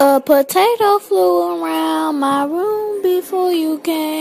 A potato flew around my room before you came.